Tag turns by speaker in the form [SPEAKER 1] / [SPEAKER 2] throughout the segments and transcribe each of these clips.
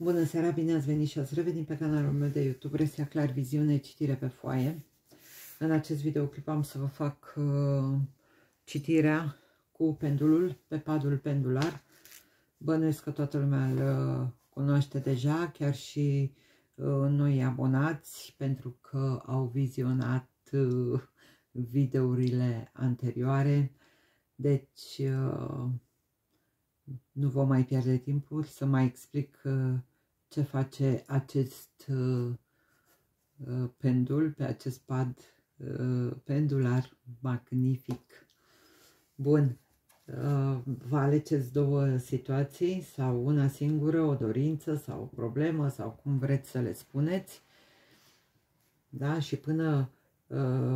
[SPEAKER 1] Bună seara, bine ați venit și ați revenit pe canalul meu de YouTube Resia Clar Viziune, citire pe foaie. În acest videoclip am să vă fac uh, citirea cu pendulul pe padul pendular. Bănuiesc că toată lumea îl uh, cunoaște deja, chiar și uh, noi abonați, pentru că au vizionat uh, videourile anterioare. Deci... Uh, nu vom mai pierde timpul să mai explic uh, ce face acest uh, uh, pendul pe acest pad pendular magnific. Bun, vă alegeți două situații sau una singură, o dorință sau o problemă sau cum vreți să le spuneți. Da? Și până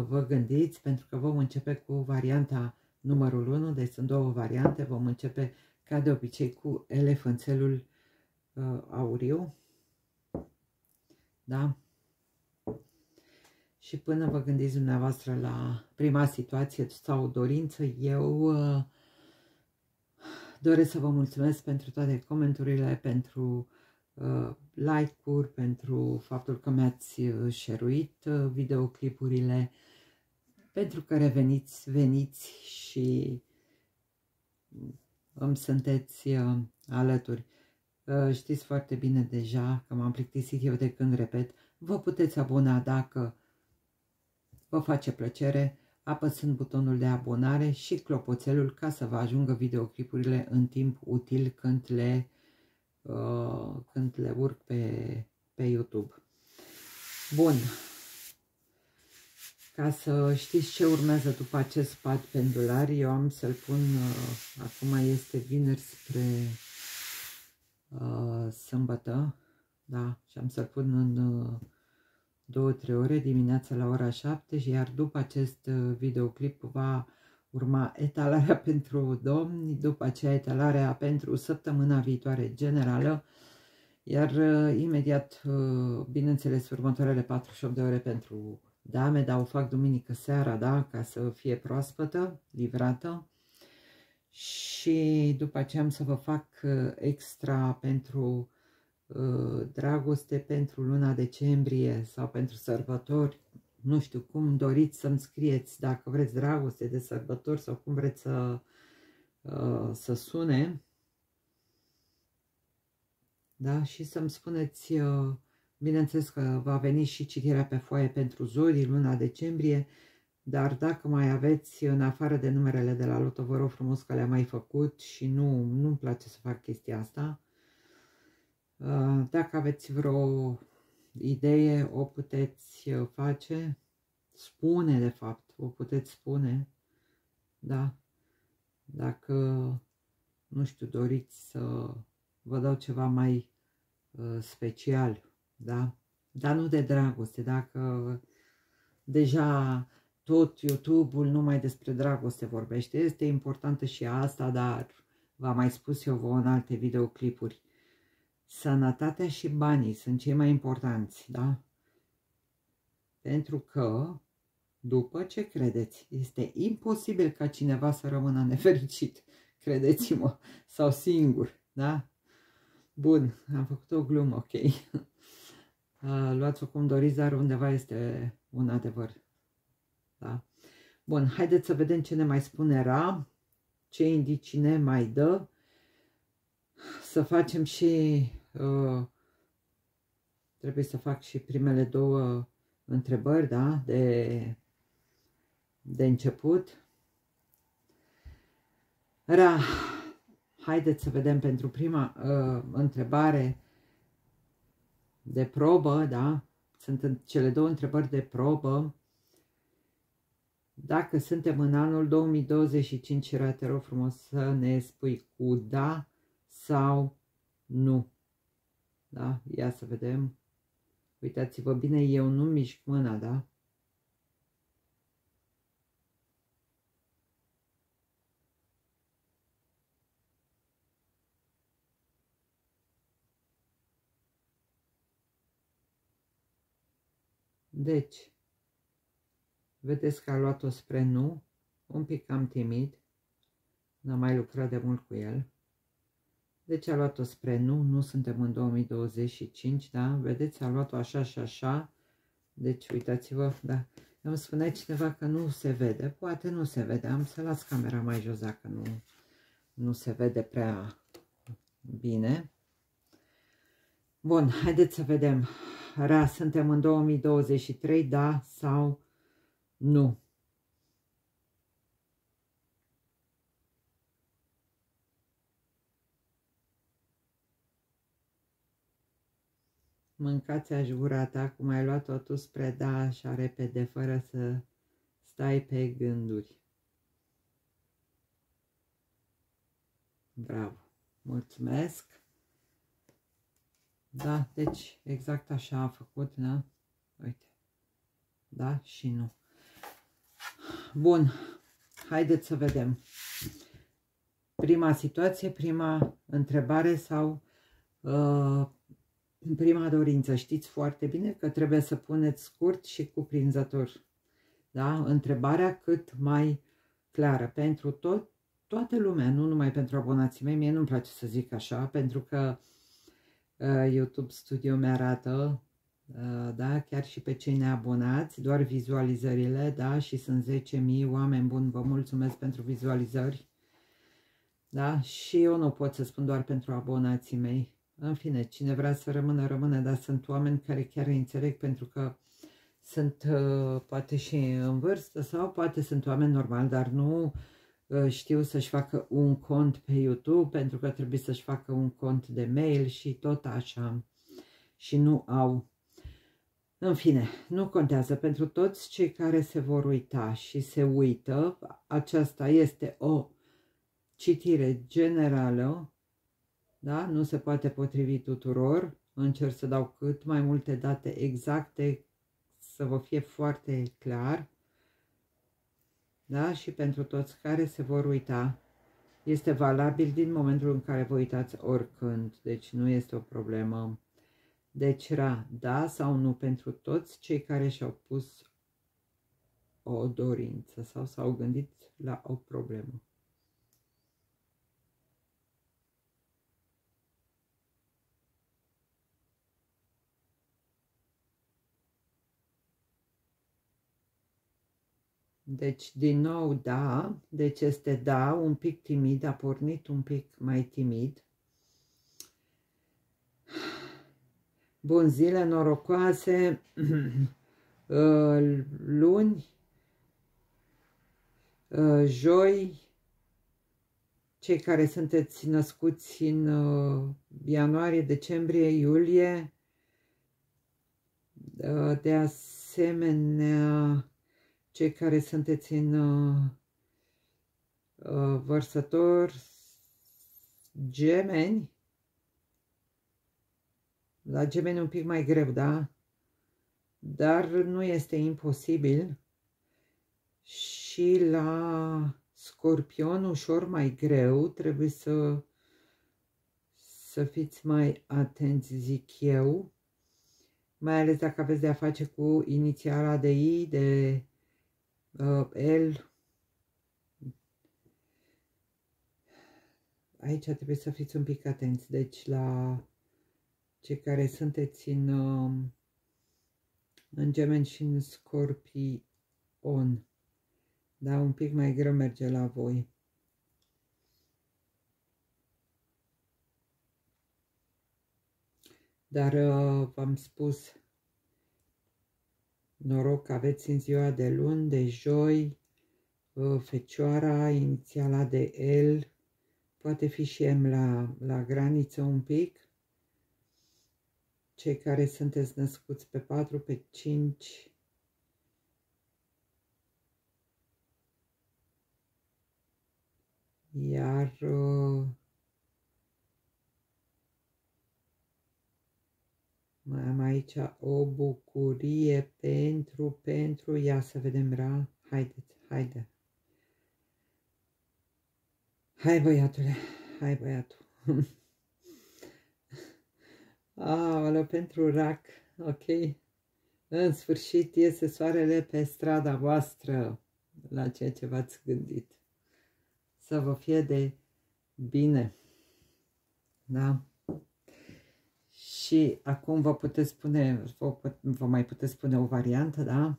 [SPEAKER 1] vă gândiți, pentru că vom începe cu varianta numărul 1, deci sunt două variante, vom începe ca de obicei cu elefanțelul uh, auriu. Da? Și până vă gândiți dumneavoastră la prima situație sau dorință, eu uh, doresc să vă mulțumesc pentru toate comenturile, pentru uh, like-uri, pentru faptul că mi-ați uh, șeruit uh, videoclipurile, pentru că reveniți, veniți și îmi sunteți uh, alături. Uh, știți foarte bine deja că m-am plictisit eu de când repet. Vă puteți abona dacă vă face plăcere, apăsând butonul de abonare și clopoțelul ca să vă ajungă videoclipurile în timp util când le, uh, când le urc pe, pe YouTube. Bun, ca să știți ce urmează după acest pad pendular, eu am să-l pun, uh, acum este vineri spre uh, sâmbătă, da, și am să-l pun în uh, 2-3 ore dimineața la ora 7, iar după acest uh, videoclip va urma etalarea pentru domni, după aceea etalarea pentru săptămâna viitoare generală, iar uh, imediat, uh, bineînțeles, următoarele 48 de ore pentru dame, dar o fac duminică seara, da, ca să fie proaspătă, livrată. Și după aceea am să vă fac uh, extra pentru uh, dragoste pentru luna decembrie sau pentru sărbători. Nu știu cum doriți să-mi scrieți, dacă vreți dragoste de sărbători sau cum vreți să, uh, să sune. Da? Și să-mi spuneți uh, Bineînțeles că va veni și citirea pe foaie pentru zorii luna decembrie, dar dacă mai aveți, în afară de numerele de la loto, vă rog frumos că le-am mai făcut și nu, nu-mi place să fac chestia asta. Uh, dacă aveți vreo idee, o puteți uh, face, spune de fapt, o puteți spune, da? Dacă, nu știu, doriți să vă dau ceva mai uh, special da? Dar nu de dragoste, dacă deja tot YouTube-ul numai despre dragoste vorbește, este importantă și asta, dar v-am mai spus eu vouă în alte videoclipuri. Sănătatea și banii sunt cei mai importanți, da? Pentru că, după ce credeți, este imposibil ca cineva să rămână nefericit, credeți-mă, sau singur, da? Bun, am făcut o glumă, ok. Luați-o cum doriți, dar undeva este un adevăr. Da? Bun, haideți să vedem ce ne mai spune Ra, ce indicii ne mai dă. Să facem și, uh, trebuie să fac și primele două întrebări, da, de, de început. Ra, haideți să vedem pentru prima uh, întrebare de probă, da? Sunt cele două întrebări de probă. Dacă suntem în anul 2025, era, te rog frumos să ne spui cu da sau nu. Da? Ia să vedem. Uitați-vă bine, eu nu mișc mâna, da? Deci, vedeți că a luat-o spre nu, un pic cam timid, n-am mai lucrat de mult cu el. Deci a luat-o spre nu, nu suntem în 2025, da? Vedeți, a luat-o așa și așa. Deci, uitați-vă, da. Îmi spunea cineva că nu se vede. Poate nu se vede. Am să las camera mai jos dacă nu, nu se vede prea bine. Bun, haideți să vedem. Ra, suntem în 2023, da sau nu? Mâncați-aș gura ta cum ai luat totul spre da așa repede, fără să stai pe gânduri. Bravo! Mulțumesc! Da, deci exact așa a făcut, da? Uite. Da și nu. Bun, haideți să vedem. Prima situație, prima întrebare sau uh, prima dorință. Știți foarte bine că trebuie să puneți scurt și cuprinzător. Da? Întrebarea cât mai clară pentru tot, toată lumea, nu numai pentru abonații mei. Mie nu-mi place să zic așa, pentru că uh, YouTube Studio mi-arată, uh, da, chiar și pe cei neabonați, doar vizualizările, da, și sunt 10.000 oameni buni, vă mulțumesc pentru vizualizări. Da? Și eu nu pot să spun doar pentru abonații mei, în fine, cine vrea să rămână, rămâne, dar sunt oameni care chiar înțeleg pentru că sunt uh, poate și în vârstă sau poate sunt oameni normali, dar nu uh, știu să-și facă un cont pe YouTube pentru că trebuie să-și facă un cont de mail și tot așa și nu au. În fine, nu contează pentru toți cei care se vor uita și se uită, aceasta este o citire generală da? Nu se poate potrivi tuturor. Încerc să dau cât mai multe date exacte să vă fie foarte clar. Da? Și pentru toți care se vor uita, este valabil din momentul în care vă uitați oricând, deci nu este o problemă. Deci era da sau nu pentru toți cei care și-au pus o dorință sau s-au gândit la o problemă. Deci, din nou, da, deci este da, un pic timid, a pornit un pic mai timid. Bun, zile norocoase, uh, luni, uh, joi, cei care sunteți născuți în uh, ianuarie, decembrie, iulie, de asemenea, cei care sunteți în uh, uh, vărsător gemeni, la gemeni un pic mai greu, da? Dar nu este imposibil și la scorpion ușor mai greu, trebuie să, să fiți mai atenți, zic eu, mai ales dacă aveți de a face cu inițiala de I, de uh, L. Aici trebuie să fiți un pic atenți, deci la cei care sunteți în, uh, în gemen și în scorpion. Da, un pic mai greu merge la voi. Dar uh, v-am spus, Noroc că aveți în ziua de luni, de joi, uh, fecioara, inițiala de L, poate fi și M la, la graniță un pic. Cei care sunteți născuți pe 4, pe 5, iar uh, Mai am aici o bucurie pentru, pentru, ia să vedem ra, haideți, haide. Hai băiatule, hai băiatul. Aoleu, pentru rac, ok. În sfârșit iese soarele pe strada voastră la ceea ce v-ați gândit. Să vă fie de bine. Da? Și acum vă puteți spune, vă, vă mai puteți spune o variantă, da?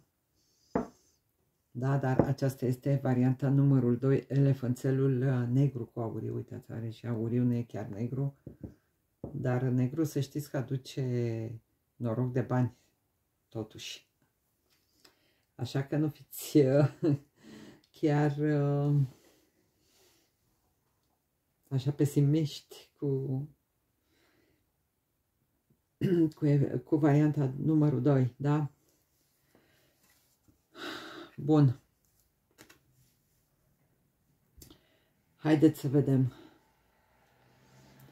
[SPEAKER 1] Da, dar aceasta este varianta numărul 2, elefanțelul uh, negru cu auriu. Uitați, are și auriu, nu e chiar negru. Dar negru să știți că aduce noroc de bani, totuși. Așa că nu fiți uh, chiar uh, așa pesimiști cu, cu, cu varianta numărul 2, da? Bun. Haideți să vedem.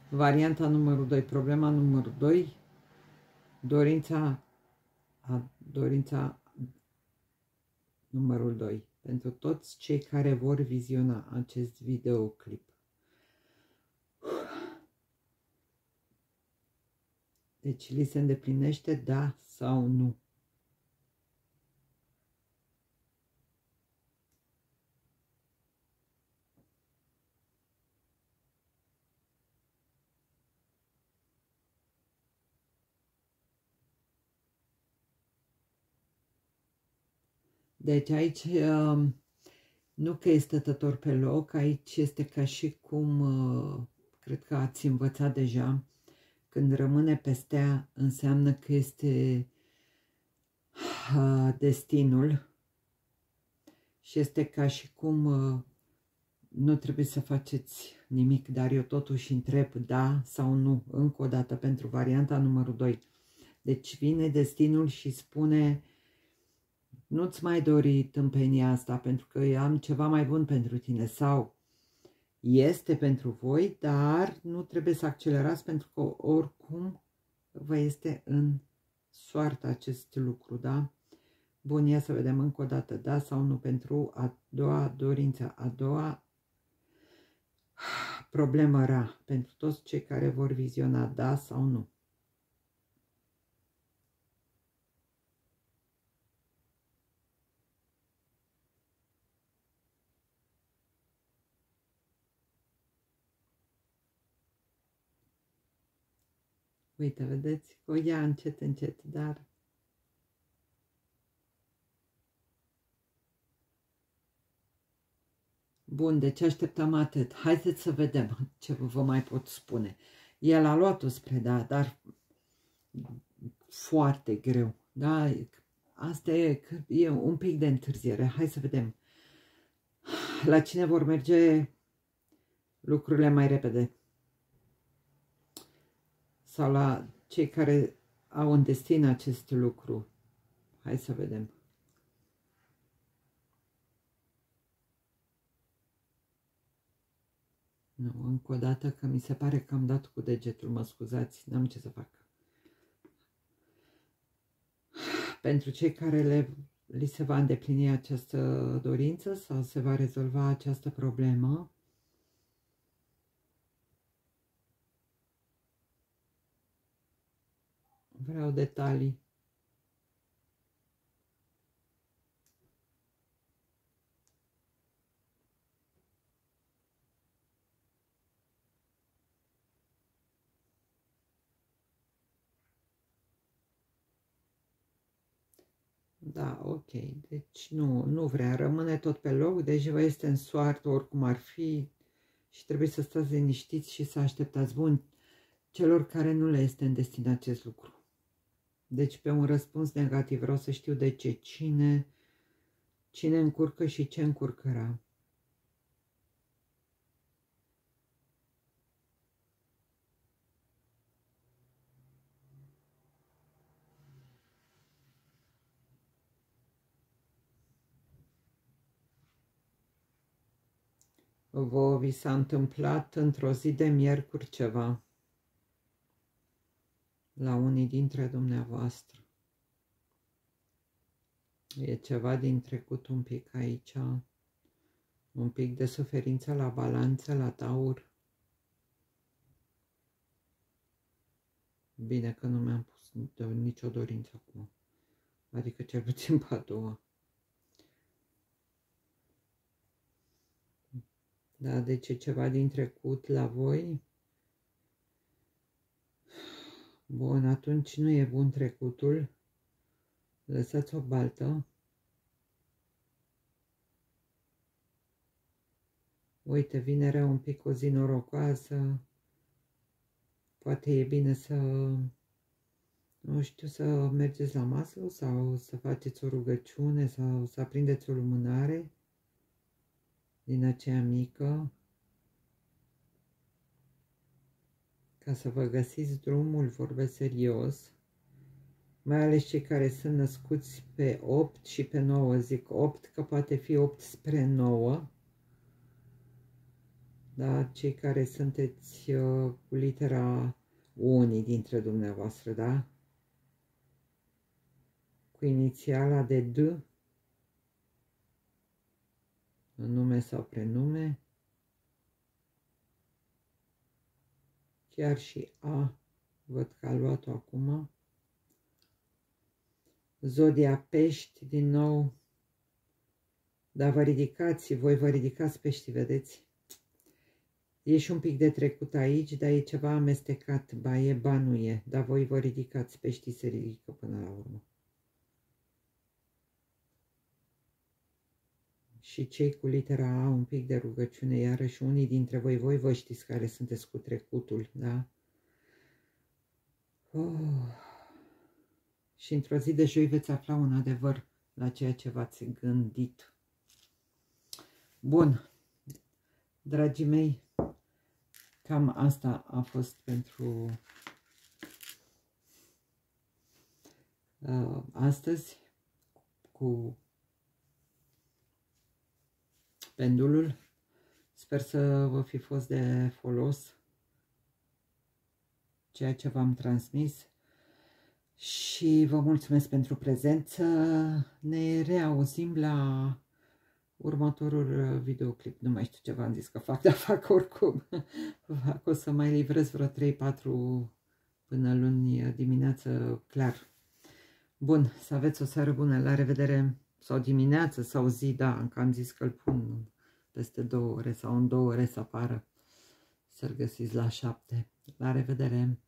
[SPEAKER 1] Varianta numărul 2, problema numărul 2, dorința, a, dorința numărul 2. Pentru toți cei care vor viziona acest videoclip. Deci li se îndeplinește da sau nu. Deci aici um, nu că este stătător pe loc, aici este ca și cum, uh, cred că ați învățat deja, când rămâne pestea înseamnă că este uh, destinul și este ca și cum uh, nu trebuie să faceți nimic, dar eu totuși întreb da sau nu, încă o dată pentru varianta numărul 2. Deci vine destinul și spune nu-ți mai dori tâmpenia asta pentru că eu am ceva mai bun pentru tine sau este pentru voi, dar nu trebuie să accelerați pentru că oricum vă este în soartă acest lucru, da? Bun, ia să vedem încă o dată, da sau nu, pentru a doua dorință, a doua problemă rea, pentru toți cei care vor viziona, da sau nu. Uite, vedeți, o ia încet, încet, dar... Bun, deci așteptăm atât. Haideți să vedem ce vă mai pot spune. El a luat-o spre da, dar foarte greu. Da? Asta e, e un pic de întârziere. Hai să vedem. La cine vor merge lucrurile mai repede? Sau la cei care au în destin acest lucru. Hai să vedem. Nu, încă o dată că mi se pare că am dat cu degetul, mă scuzați, n-am ce să fac. Pentru cei care le, li se va îndeplini această dorință sau se va rezolva această problemă, Vreau detalii. Da, ok. Deci nu, nu vrea, rămâne tot pe loc, deci vă este în soartă oricum ar fi și trebuie să stați liniștiți și să așteptați bun celor care nu le este în destin acest lucru. Deci pe un răspuns negativ vreau să știu de ce, cine, cine încurcă și ce încurcăra. Vă vi s-a întâmplat într-o zi de miercuri ceva la unii dintre dumneavoastră. E ceva din trecut un pic aici, un pic de suferință la balanță, la taur. Bine că nu mi-am pus nicio dorință acum, adică cel puțin pe a doua. Da, deci e ceva din trecut la voi Bun, atunci nu e bun trecutul. Lăsați o baltă. Uite, vinerea un pic o zi norocoasă. Poate e bine să, nu știu, să mergeți la masă sau să faceți o rugăciune sau să aprindeți o lumânare din aceea mică ca să vă găsiți drumul, vorbesc serios, mai ales cei care sunt născuți pe 8 și pe 9, zic 8 că poate fi 8 spre 9, da? cei care sunteți uh, cu litera unii dintre dumneavoastră, da? Cu inițiala de D, nume sau prenume, chiar și A, văd că a luat-o acum, Zodia pești, din nou, dar vă ridicați, voi vă ridicați pești, vedeți? E și un pic de trecut aici, dar e ceva amestecat, ba e, ba nu e, dar voi vă ridicați, peștii se ridică până la urmă. Și cei cu litera A, un pic de rugăciune, iarăși unii dintre voi, voi vă știți care sunteți cu trecutul, da? Oh. Și într-o zi de joi veți afla un adevăr la ceea ce v-ați gândit. Bun, dragii mei, Cam asta a fost pentru uh, astăzi cu pendulul. Sper să vă fi fost de folos ceea ce v-am transmis și vă mulțumesc pentru prezență. Ne reauzim la următorul uh, videoclip, nu mai știu ce v-am zis că fac, dar fac oricum. fac, o să mai livrez vreo 3-4 până luni uh, dimineață, clar. Bun, să aveți o seară bună, la revedere, sau dimineață, sau zi, da, încă am zis că îl pun peste două ore sau în două ore să apară, să-l găsiți la șapte. La revedere!